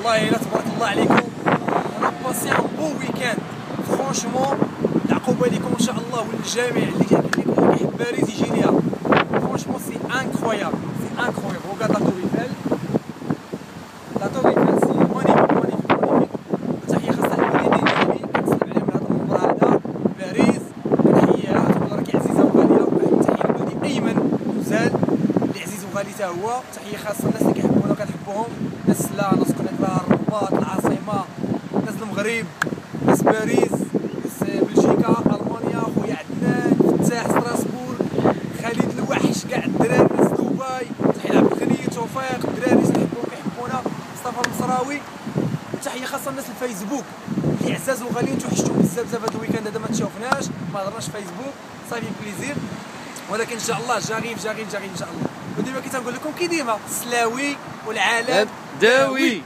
والله إلا تبارك الله عليكم. أنا passé un beau week-end. franchement العقوبه لكم إن شاء الله وللجميع اللي كيحب باريس يجي ليها franchement c'est incroyable c'est incroyable وكاد la tour Eiffel la tour c'est magnifique magnifique magnifique تحية خاصة للوالدين ديالي. كنسلم عليهم هذا المنبر هذا. باريس. كنحييها راكي عزيزه وغاليه تحية لولدي أيمن. وزال. اللي عزيز وغالي حتى هو. تحية خاصة الناس اللي كيحبونا وكنحبوهم. ناس لا ناس المغرب ناس باريس ناس بلجيكا ألمانيا خويا عدنان فتاح ستراسبورغ خالد الوحش كاع الدراري ناس دبي تحية عبد الغني توفيق الدراري اللي كيحبونا مصطفى المصراوي. وتحية خاصة الناس الفيسبوك اللي عزاز وغاليين توحشتوا بزاف بزاف هذا ال week-end هذا ما تشوفناش ما هضرناش فيسبوك ça fait plaisir. ولكن إن شاء الله جارين جارين جارين إن شاء الله. وديما كي تنقول لكم كي ديما السلاوي والعالم داوي